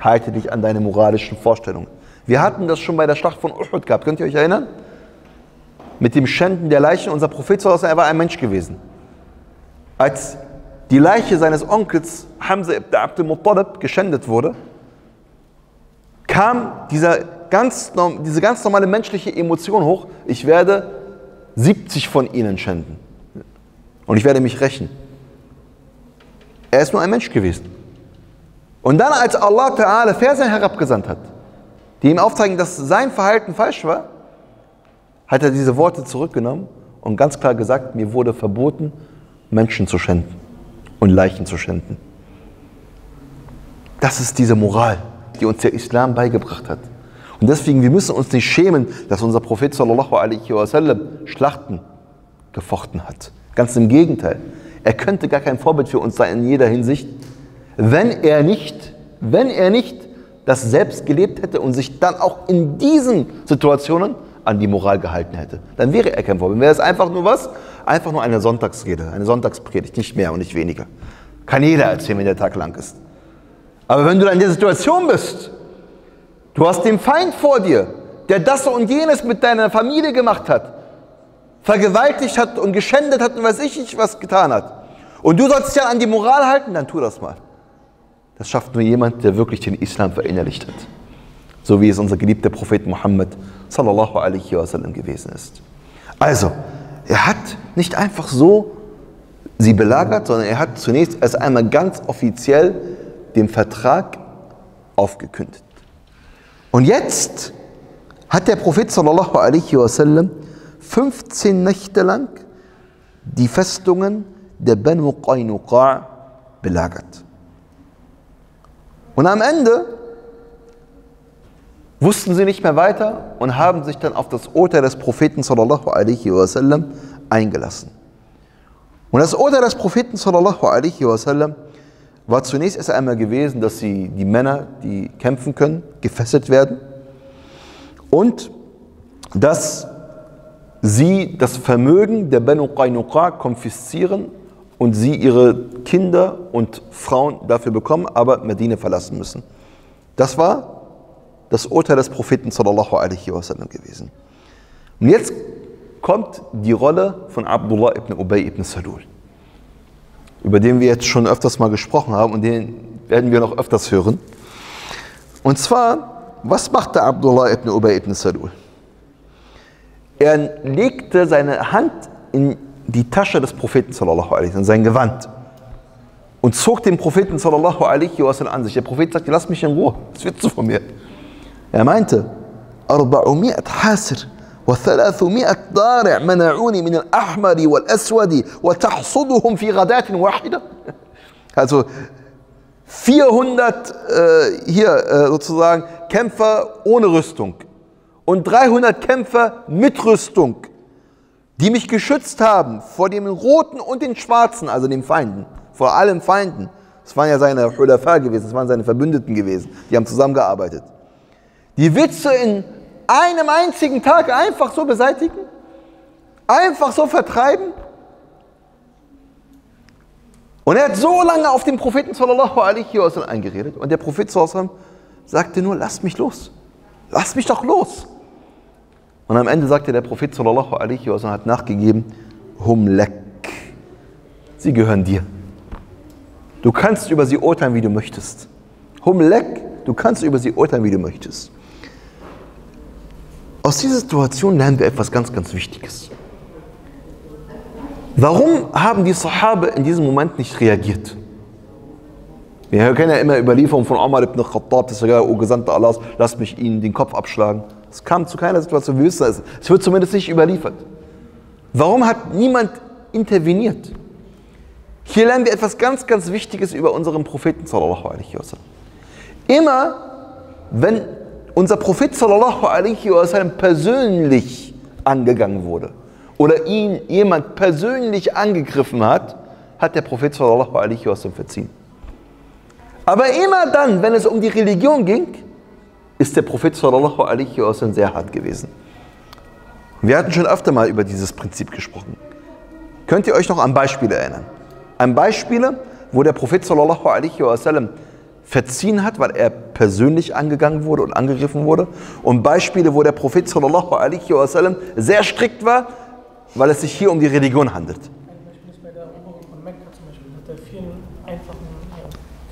Halte dich an deine moralischen Vorstellungen. Wir hatten das schon bei der Schlacht von Uhud gehabt. Könnt ihr euch erinnern? Mit dem Schänden der Leichen. Unser Prophet, er war ein Mensch gewesen. Als die Leiche seines Onkels Hamza ibn Abdul Muttalib geschändet wurde, kam dieser ganz, diese ganz normale menschliche Emotion hoch, ich werde 70 von ihnen schänden und ich werde mich rächen. Er ist nur ein Mensch gewesen. Und dann, als Allah Ta'ala Verse herabgesandt hat, die ihm aufzeigen, dass sein Verhalten falsch war, hat er diese Worte zurückgenommen und ganz klar gesagt, mir wurde verboten, Menschen zu schänden und Leichen zu schänden. Das ist diese Moral, die uns der Islam beigebracht hat. Und deswegen, wir müssen uns nicht schämen, dass unser Prophet sallallahu alaihi wasallam Schlachten gefochten hat. Ganz im Gegenteil. Er könnte gar kein Vorbild für uns sein in jeder Hinsicht, wenn er nicht, wenn er nicht das selbst gelebt hätte und sich dann auch in diesen Situationen an die Moral gehalten hätte. Dann wäre er kein Vorbild. Wäre es einfach nur was? Einfach nur eine Sonntagsrede, eine Sonntagspredigt, nicht mehr und nicht weniger. Kann jeder erzählen, wenn der Tag lang ist. Aber wenn du dann in der Situation bist, du hast den Feind vor dir, der das und jenes mit deiner Familie gemacht hat, vergewaltigt hat und geschändet hat und weiß ich nicht, was getan hat. Und du sollst dich ja an die Moral halten, dann tu das mal. Das schafft nur jemand, der wirklich den Islam verinnerlicht hat. So wie es unser geliebter Prophet Muhammad sallallahu alaihi wasallam gewesen ist. Also, er hat nicht einfach so sie belagert, sondern er hat zunächst erst einmal ganz offiziell den Vertrag aufgekündigt. Und jetzt hat der Prophet sallallahu alaihi wasallam 15 Nächte lang die Festungen der Banu Qaynuqa belagert. Und am Ende wussten sie nicht mehr weiter und haben sich dann auf das Urteil des Propheten sallallahu alaihi wasallam eingelassen. Und das Urteil des Propheten sallallahu alaihi wasallam war zunächst erst einmal gewesen, dass sie die Männer, die kämpfen können, gefesselt werden und dass sie das Vermögen der Banu Qaynuqa konfiszieren und sie ihre Kinder und Frauen dafür bekommen, aber Medina verlassen müssen. Das war das Urteil des Propheten sallallahu alaihi wasallam gewesen. Und jetzt kommt die Rolle von Abdullah ibn Ubay ibn Salul, über den wir jetzt schon öfters mal gesprochen haben und den werden wir noch öfters hören. Und zwar, was machte Abdullah ibn Ubay ibn Salul? Er legte seine Hand in die Tasche des Propheten sallallahu alaihi wasallam, sein Gewand und zog den Propheten sallallahu alaihi wasallam an sich. Der Prophet sagte, lass mich in Ruhe, was willst du von mir? Er meinte, 400 حاسر و300 ضارع منعوني من الأحمر والأسود وتحصدهم في غداة واحدة. Also 400 äh, hier äh, sozusagen Kämpfer ohne Rüstung und 300 Kämpfer mit Rüstung, die mich geschützt haben vor dem Roten und den Schwarzen, also den Feinden, vor allen Feinden. Das waren ja seine Hulafa gewesen, das waren seine Verbündeten gewesen, die haben zusammengearbeitet die Witze in einem einzigen Tag einfach so beseitigen? Einfach so vertreiben? Und er hat so lange auf den Propheten sallallahu alaihi wasallam eingeredet und der Prophet sallallahu sagte nur, lass mich los. Lass mich doch los. Und am Ende sagte der Prophet sallallahu alaihi wasallam hat nachgegeben, hum lek. Sie gehören dir. Du kannst über sie urteilen, wie du möchtest. Hum lek, du kannst über sie urteilen, wie du möchtest. Aus dieser Situation lernen wir etwas ganz, ganz Wichtiges. Warum haben die Sahaba in diesem Moment nicht reagiert? Wir kennen ja immer Überlieferungen von Omar ibn Khattab, dass er gesagt oh Gesandter Allahs, lass mich ihnen den Kopf abschlagen. Es kam zu keiner Situation, wir wissen es. Es wird zumindest nicht überliefert. Warum hat niemand interveniert? Hier lernen wir etwas ganz, ganz Wichtiges über unseren Propheten. Immer, wenn unser Prophet persönlich angegangen wurde oder ihn jemand persönlich angegriffen hat, hat der Prophet verziehen. Aber immer dann, wenn es um die Religion ging, ist der Prophet sallallahu alaihi wasallam sehr hart gewesen. Wir hatten schon öfter mal über dieses Prinzip gesprochen. Könnt ihr euch noch an Beispiele erinnern? An Beispiele, wo der Prophet sallallahu alaihi wasallam verziehen hat, weil er persönlich angegangen wurde und angegriffen wurde. Und Beispiele, wo der Prophet sallallahu alaihi wasallam sehr strikt war, weil es sich hier um die Religion handelt. Ein Beispiel ist bei der Eroberung von Mekka zum Beispiel, hat er vielen einfachen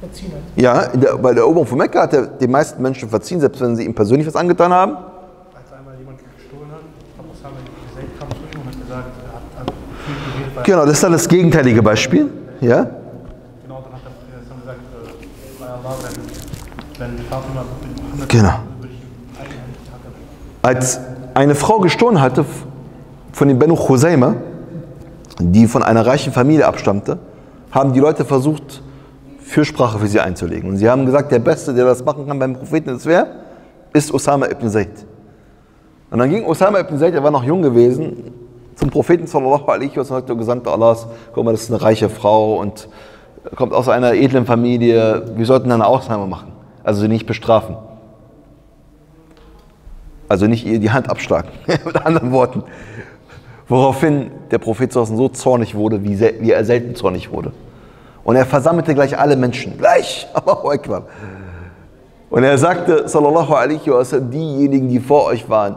ja, verziehen hat. Ja, der, bei der Eroberung von Mekka hat er den meisten Menschen verziehen, selbst wenn sie ihm persönlich was angetan haben. Als einmal jemand gestohlen hat, Osama gesagt, kam zwischen und hat gesagt, er hat, hat viel weil Genau, das ist dann das gegenteilige Beispiel. Ja? genau dann hat er Osama gesagt, äh, bei Allah, wenn, wenn Fatima mit Muhammad Genau. ihm Als eine Frau gestohlen hatte von den Benu Chusayma, die von einer reichen Familie abstammte, haben die Leute versucht, Fürsprache für sie einzulegen. Und sie haben gesagt, der Beste, der das machen kann beim Propheten, ist wer? Ist Osama ibn Zayd. Und dann ging Osama ibn Zayd, er war noch jung gewesen, zum Propheten sallallahu alaihi wasallam und sagte, Gesandter Allahs, guck mal, das ist eine reiche Frau und kommt aus einer edlen Familie, wir sollten eine Ausnahme machen, also sie nicht bestrafen. Also nicht ihr die Hand abschlagen, mit anderen Worten. Woraufhin der Prophet so zornig wurde, wie er selten zornig wurde. Und er versammelte gleich alle Menschen, gleich. Und er sagte, sallallahu alaihi wasallam, diejenigen, die vor euch waren,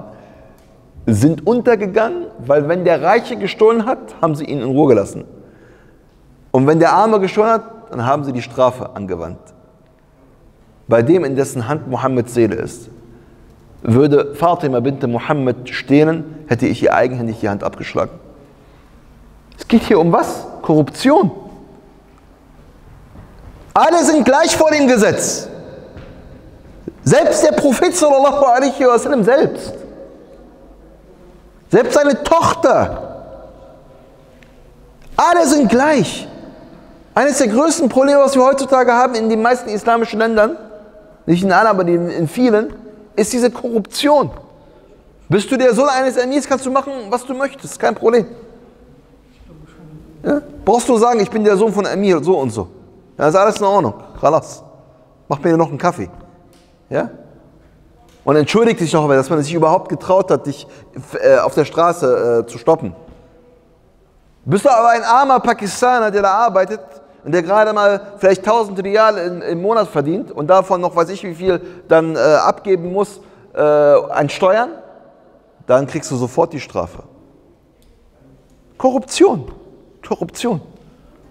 sind untergegangen, weil wenn der Reiche gestohlen hat, haben sie ihn in Ruhe gelassen. Und wenn der Arme gestohlen hat, dann haben sie die Strafe angewandt. Bei dem, in dessen Hand Mohammeds Seele ist, würde Fatima bint Muhammad stehlen, hätte ich ihr eigenhändig die Hand abgeschlagen. Es geht hier um was? Korruption. Alle sind gleich vor dem Gesetz. Selbst der Prophet sallallahu alaihi wasallam selbst. Selbst seine Tochter. Alle sind gleich. Eines der größten Probleme, was wir heutzutage haben in den meisten islamischen Ländern, nicht in allen, aber in vielen, ist diese Korruption. Bist du der Sohn eines Emirs, kannst du machen, was du möchtest, kein Problem. Ja? Brauchst du sagen, ich bin der Sohn von Emir, so und so. Ja, ist alles in Ordnung. Khalas. Mach mir noch einen Kaffee. Ja? Und entschuldigt dich noch, dass man sich überhaupt getraut hat, dich äh, auf der Straße äh, zu stoppen. Bist du aber ein armer Pakistaner, der da arbeitet und der gerade mal vielleicht 1000 Rial im Monat verdient und davon noch weiß ich wie viel dann äh, abgeben muss an Steuern, dann kriegst du sofort die Strafe. Korruption. Korruption.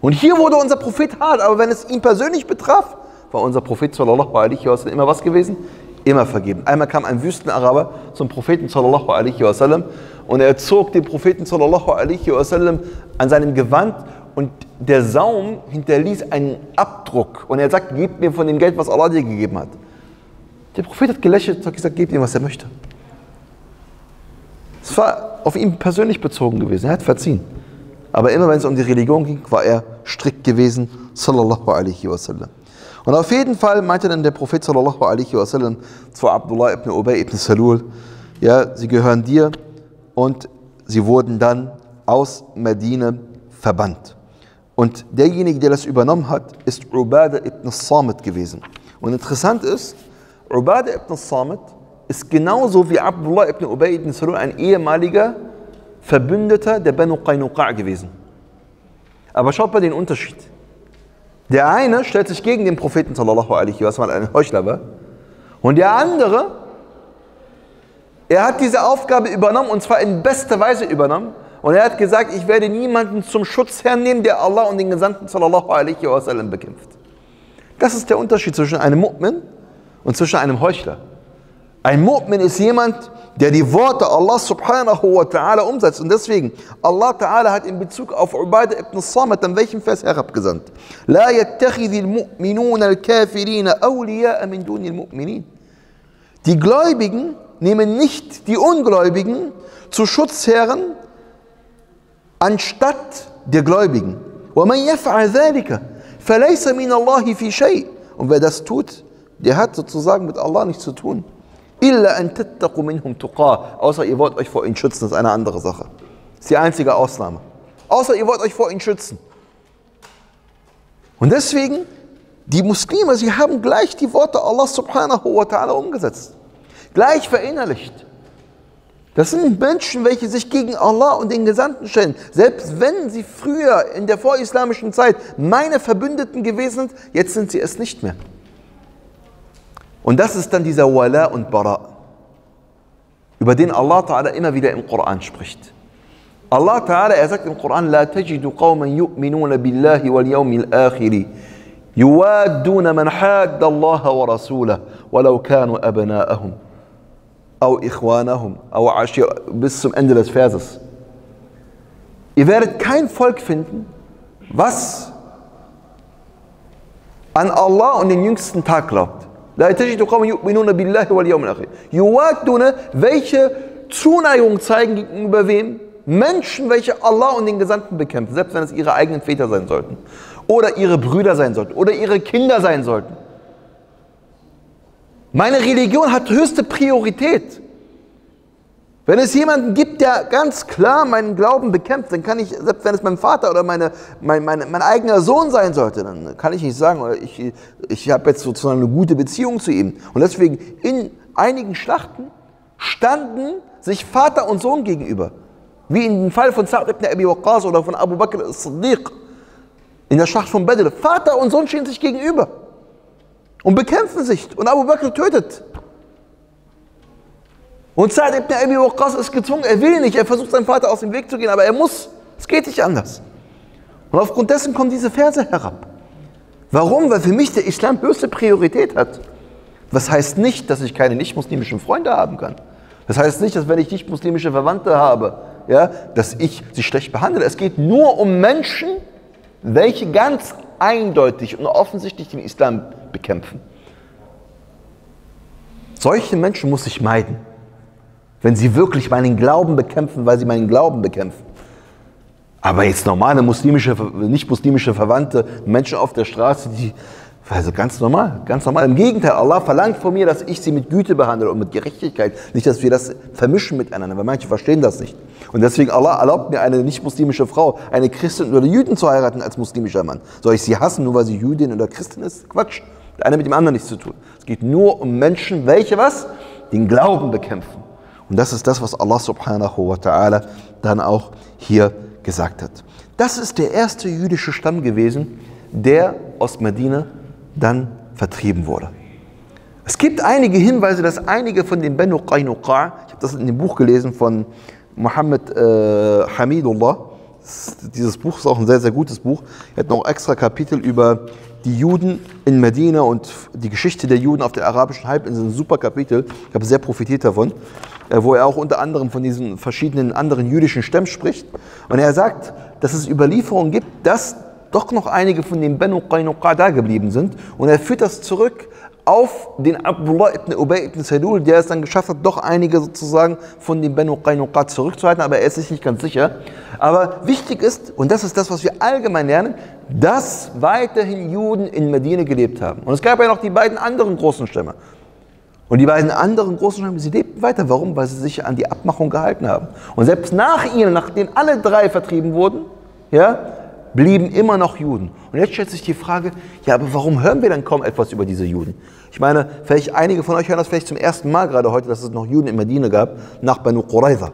Und hier wurde unser Prophet hart, aber wenn es ihn persönlich betraf, war unser Prophet sallallahu alaihi wasallam immer was gewesen? Immer vergeben. Einmal kam ein Wüstenaraber zum Propheten sallallahu alaihi wasallam und er zog den Propheten sallallahu alaihi wasallam an seinem Gewand und der Saum hinterließ einen Abdruck und er sagt, gib mir von dem Geld, was Allah dir gegeben hat. Der Prophet hat gelächelt und gesagt, gib ihm, was er möchte. Es war auf ihn persönlich bezogen gewesen, er hat verziehen. Aber immer wenn es um die Religion ging, war er strikt gewesen, sallallahu alaihi wasallam. Und auf jeden Fall meinte dann der Prophet sallallahu alaihi wasallam zu Abdullah ibn Ubay ibn Salul, ja, sie gehören dir und sie wurden dann aus Medina verbannt. Und derjenige, der das übernommen hat, ist Ubadah ibn Samit gewesen. Und interessant ist, Ubadah ibn Samit ist genauso wie Abdullah ibn Ubay ibn Salul ein ehemaliger Verbündeter der Banu Qaynuqa' gewesen. Aber schaut mal den Unterschied. Der eine stellt sich gegen den Propheten sallallahu alaihi wasallam, ein Heuchler war. Und der andere, er hat diese Aufgabe übernommen und zwar in bester Weise übernommen. Und er hat gesagt, ich werde niemanden zum Schutz hernehmen, der Allah und den Gesandten sallallahu alaihi wasallam bekämpft. Das ist der Unterschied zwischen einem Mu'min und zwischen einem Heuchler. Ein Mu'min ist jemand, der die Worte Allah subhanahu wa ta'ala umsetzt. Und deswegen, Allah ta'ala hat in Bezug auf Ubadah ibn Samit an welchem Vers herabgesandt? La yattakhidhi al-mu'minun al-kafirina awliya'a min duni al-mu'minin. Die Gläubigen nehmen nicht die Ungläubigen zu Schutzherren anstatt der Gläubigen. وَمَنْ يَفْعَلْ ذَلِكَ فَلَيْسَ مِنَ اللَّهِ فِي شَيْءٍ Und wer das tut, der hat sozusagen mit Allah nichts zu tun. Illa an tattaqu minhum tuqa. Außer ihr wollt euch vor ihnen schützen, das ist eine andere Sache. Das ist die einzige Ausnahme. Außer ihr wollt euch vor ihnen schützen. Und deswegen Die Muslime, sie haben gleich die Worte Allah subhanahu wa ta'ala umgesetzt. Gleich verinnerlicht. Das sind Menschen, welche sich gegen Allah und den Gesandten stellen. Selbst wenn sie früher in der vorislamischen Zeit meine Verbündeten gewesen sind, jetzt sind sie es nicht mehr. Und das ist dann dieser Wala und Bara, über den Allah Ta'ala immer wieder im Koran spricht. Allah Ta'ala, er sagt im Koran, لا تجد قوما يؤمنون بالله واليوم الآخر يوادون من حاد الله ورسوله ولو كانوا أبناءهم أو إخوانهم أو عشير bis zum Ende des Verses. Ihr werdet kein Volk finden, was an Allah und den jüngsten Tag glaubt. La tajidu qawmin yu'minuna billahi wal yawmil akhir. Yuwaduna, welche Zuneigung zeigen gegenüber wem? Menschen, welche Allah und den Gesandten bekämpfen, selbst wenn es ihre eigenen Väter sein sollten. Oder ihre Brüder sein sollten. Oder ihre Kinder sein sollten. Meine Religion hat höchste Priorität. Wenn es jemanden gibt, der ganz klar meinen Glauben bekämpft, dann kann ich, selbst wenn es mein Vater oder meine, mein, mein, mein eigener Sohn sein sollte, dann kann ich nicht sagen, ich, ich habe jetzt sozusagen eine gute Beziehung zu ihm. Und deswegen in einigen Schlachten standen sich Vater und Sohn gegenüber. Wie in dem Fall von Sa'd ibn Abi Waqqas oder von Abu Bakr as-Siddiq in der Schlacht von Badr. Vater und Sohn stehen sich gegenüber und bekämpfen sich. Und Abu Bakr tötet. Und Sa'd ibn Abi Waqqas ist gezwungen, er will nicht, er versucht seinem Vater aus dem Weg zu gehen, aber er muss. Es geht nicht anders. Und aufgrund dessen kommen diese Verse herab. Warum? Weil für mich der Islam höchste Priorität hat. Das heißt nicht, dass ich keine nicht-muslimischen Freunde haben kann. Das heißt nicht, dass wenn ich nicht-muslimische Verwandte habe, ja, dass ich sie schlecht behandle. Es geht nur um Menschen, welche ganz eindeutig und offensichtlich den Islam bekämpfen. Solche Menschen muss ich meiden wenn sie wirklich meinen Glauben bekämpfen, weil sie meinen Glauben bekämpfen. Aber jetzt normale muslimische, nicht muslimische Verwandte, Menschen auf der Straße, die, also ganz normal, ganz normal. Im Gegenteil, Allah verlangt von mir, dass ich sie mit Güte behandle und mit Gerechtigkeit. Nicht, dass wir das vermischen miteinander, weil manche verstehen das nicht. Und deswegen, Allah erlaubt mir eine nicht muslimische Frau, eine Christin oder Jüdin zu heiraten als muslimischer Mann. Soll ich sie hassen, nur weil sie Jüdin oder Christin ist? Quatsch. Der eine mit dem anderen nichts zu tun. Es geht nur um Menschen, welche was? Den Glauben bekämpfen. Und das ist das, was Allah subhanahu wa ta'ala dann auch hier gesagt hat. Das ist der erste jüdische Stamm gewesen, der aus Medina dann vertrieben wurde. Es gibt einige Hinweise, dass einige von den Banu Qaynuqa, ich habe das in dem Buch gelesen von Muhammad äh, Hamidullah, dieses Buch ist auch ein sehr, sehr gutes Buch. Er hat noch extra Kapitel über die Juden in Medina und die Geschichte der Juden auf der arabischen Halbinsel. Ein super Kapitel. Ich habe sehr profitiert davon. Äh, wo er auch unter anderem von diesen verschiedenen anderen jüdischen Stämmen spricht. Und er sagt, dass es Überlieferungen gibt, dass doch noch einige von den Banu Qaynuqa da geblieben sind. Und er führt das zurück auf den Abdullah ibn Ubay ibn Salul, der es dann geschafft hat, doch einige sozusagen von den Banu Qaynuqa zurückzuhalten, aber er ist sich nicht ganz sicher. Aber wichtig ist, und das ist das, was wir allgemein lernen, dass weiterhin Juden in Medina gelebt haben. Und es gab ja noch die beiden anderen großen Stämme. Und die beiden anderen großen Stämme, sie lebten weiter. Warum? Weil sie sich an die Abmachung gehalten haben. Und selbst nach ihnen, nachdem alle drei vertrieben wurden, ja, blieben immer noch Juden. Und jetzt stellt sich die Frage, ja, aber warum hören wir dann kaum etwas über diese Juden? Ich meine, vielleicht einige von euch hören das vielleicht zum ersten Mal gerade heute, dass es noch Juden in Medina gab, nach Banu Qurayza.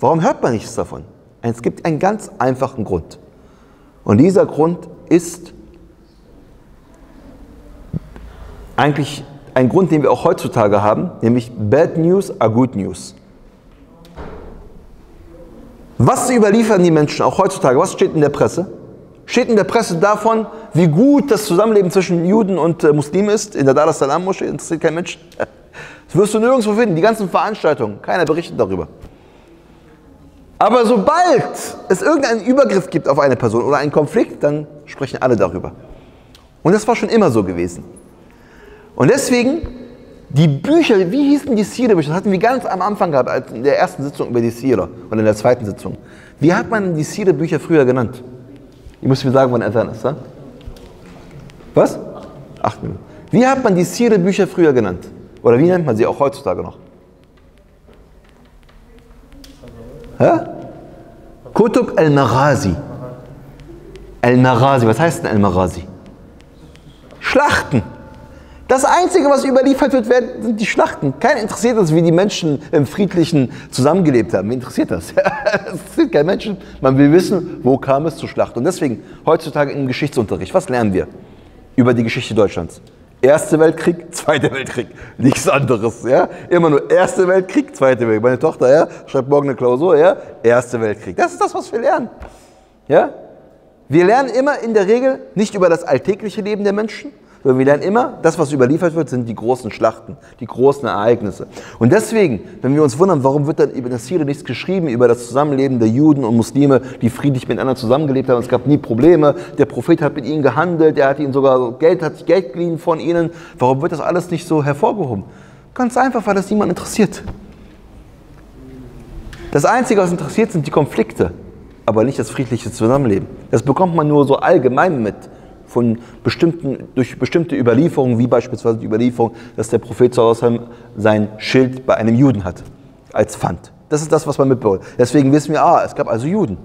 Warum hört man nichts davon? Es gibt einen ganz einfachen Grund. Und dieser Grund ist eigentlich ein Grund, den wir auch heutzutage haben, nämlich Bad News are Good News. Was überliefern die Menschen auch heutzutage? Was steht in der Presse? Steht in der Presse davon, wie gut das Zusammenleben zwischen Juden und äh, Muslimen ist. In der Dar es Salaam Moschee interessiert kein Mensch. Das wirst du nirgendwo finden. Die ganzen Veranstaltungen, keiner berichtet darüber. Aber sobald es irgendeinen Übergriff gibt auf eine Person oder einen Konflikt, dann sprechen alle darüber. Und das war schon immer so gewesen. Und deswegen, die Bücher, wie hießen die Sira-Bücher? Das hatten wir ganz am Anfang gehabt, in der ersten Sitzung über die Sira und in der zweiten Sitzung. Wie hat man die Sira-Bücher früher genannt? Ich muss mir sagen, wann Adhan ist. Ja? Was? Acht Minuten. Wie hat man die Sira-Bücher früher genannt? Oder wie nennt man sie auch heutzutage noch? Ja? Kutub al-Maghazi. Al-Maghazi, was heißt denn Al-Maghazi? Schlachten. Das Einzige, was überliefert wird, sind die Schlachten. Kein interessiert es, wie die Menschen im Friedlichen zusammengelebt haben. Wen interessiert das? Es interessiert kein Menschen. Man will wissen, wo kam es zur Schlacht. Und deswegen, heutzutage im Geschichtsunterricht, was lernen wir über die Geschichte Deutschlands? Erster Weltkrieg, Zweiter Weltkrieg, nichts anderes. Ja? Immer nur Erster Weltkrieg, Zweiter Weltkrieg. Meine Tochter ja, schreibt morgen eine Klausur, ja? Erster Weltkrieg. Das ist das, was wir lernen. Ja? Wir lernen immer in der Regel nicht über das alltägliche Leben der Menschen, sondern wir lernen immer, das, was überliefert wird, sind die großen Schlachten, die großen Ereignisse. Und deswegen, wenn wir uns wundern, warum wird dann über das Sire nichts geschrieben, über das Zusammenleben der Juden und Muslime, die friedlich miteinander zusammengelebt haben, es gab nie Probleme, der Prophet hat mit ihnen gehandelt, er hat ihnen sogar Geld, hat Geld geliehen von ihnen, warum wird das alles nicht so hervorgehoben? Ganz einfach, weil das niemand interessiert. Das Einzige, was interessiert, sind die Konflikte, aber nicht das friedliche Zusammenleben. Das bekommt man nur so allgemein mit von bestimmten, durch bestimmte Überlieferungen, wie beispielsweise die Überlieferung, dass der Prophet sallallahu sein Schild bei einem Juden hat, als Pfand. Das ist das, was man mitbekommt. Deswegen wissen wir, ah, es gab also Juden.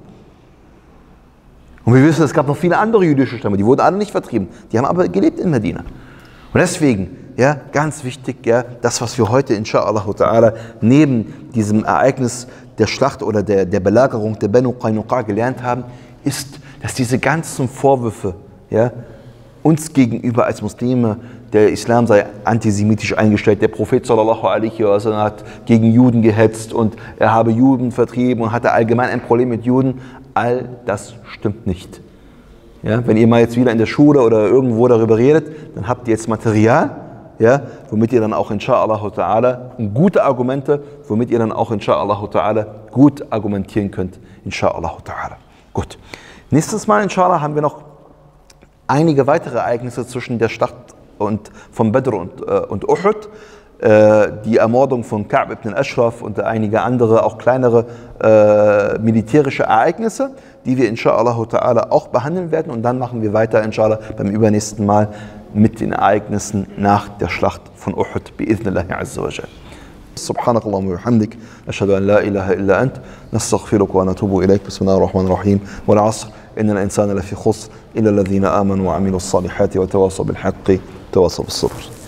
Und wir wissen, es gab noch viele andere jüdische Stämme, die wurden alle nicht vertrieben. Die haben aber gelebt in Medina. Und deswegen, ja, ganz wichtig, ja, das, was wir heute, inshallah neben diesem Ereignis der Schlacht oder der, der Belagerung der Benu Qaynuqa gelernt haben, ist, dass diese ganzen Vorwürfe, ja, uns gegenüber als Muslime, der Islam sei antisemitisch eingestellt, der Prophet sallallahu alaihi wasallam hat gegen Juden gehetzt und er habe Juden vertrieben und hatte allgemein ein Problem mit Juden, all das stimmt nicht. Ja, wenn ihr mal jetzt wieder in der Schule oder irgendwo darüber redet, dann habt ihr jetzt Material, ja, womit ihr dann auch inshallah ta'ala gute Argumente, womit ihr dann auch inshallah ta'ala gut argumentieren könnt, inshallah ta'ala. Gut. Nächstes Mal inshallah haben wir noch einige weitere Ereignisse zwischen der Schlacht und von Badr und, äh, und Uhud. Äh, die Ermordung von Ka'b ibn al-Ashraf und einige andere, auch kleinere äh, militärische Ereignisse, die wir inshallah ta'ala auch behandeln werden. Und dann machen wir weiter inshallah beim übernächsten Mal mit den Ereignissen nach der Schlacht von Uhud. Bi'idhnillahi azza wa jal. سبحانك اللهم وبحمدك نشهد ان لا اله الا انت نستغفرك ونتوب اليك بسم الله الرحمن الرحيم والعصر إن الإنسان لفي خسر إلا الذين آمنوا وعملوا الصالحات وتواصوا بالحق وتواصوا بالصبر.